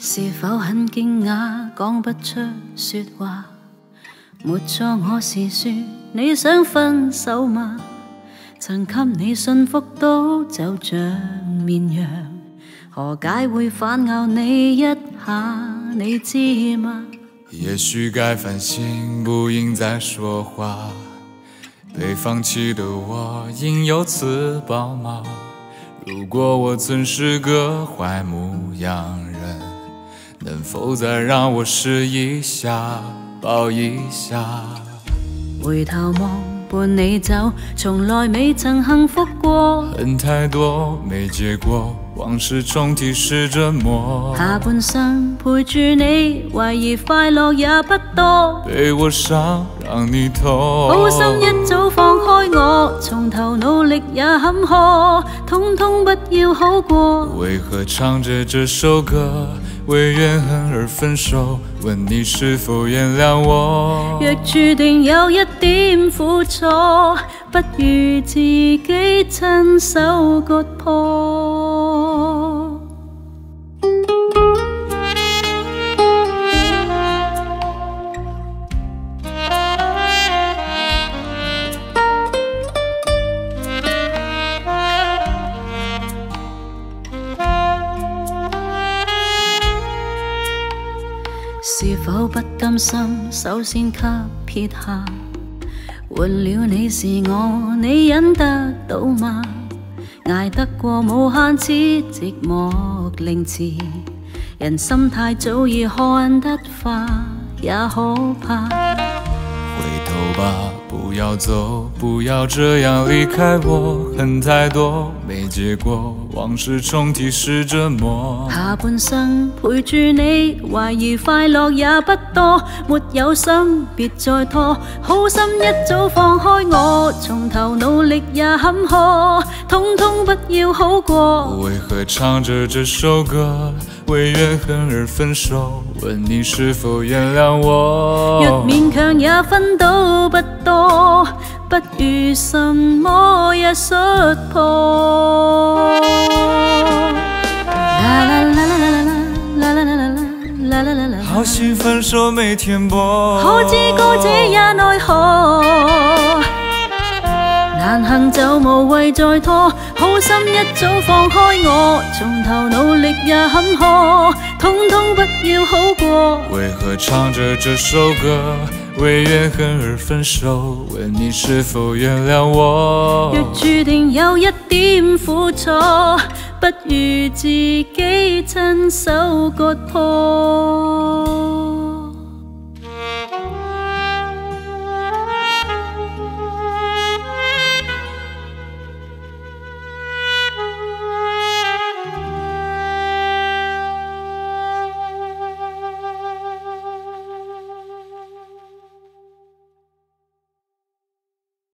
是否很惊讶，讲不出说话？没错，我是说，你想分手吗？曾给你驯服到就像绵羊，何解会反咬你一下？你知吗？也许该反省，不应再说话。被放弃的我，应有此报吗？如果我真是个坏模样。能否再让我试一下，抱一下？回头望，伴你走，从来未曾幸福过。恨太多，没结果。往事重提是折磨，下半生陪住你，怀疑快乐也不多。被我伤，让你痛。好心一早放开我，从头努力也坎坷，通通不要好过。为何唱着这首歌，为怨恨而分手？问你是否原谅我？若注定有一点苦楚，不如自己亲手割破。是否不甘心？首先给撇下，换了你是我，你忍得到吗？挨得过无限次寂寞凌迟，人心态早已看得化，也可怕。回头吧。不要走，不要这样离开我。恨太多，没结果，往事重提是折磨。下半生陪住你，怀疑快乐也不多。没有心，别再拖。好心一早放开我，从头努力也坎坷，通通不要好过。为何唱着这首歌，为怨恨而分手，问你是否原谅我？若勉强也分到不多，不如什么也说破。好心分手没填补，可知告这也奈何。就无谓再拖，好心一早放开我，从头努力也坎坷，通通不要好过。为何唱着这首歌，为怨恨而分手？问你是否原谅我？若注定有一点苦楚，不如自己亲手割破。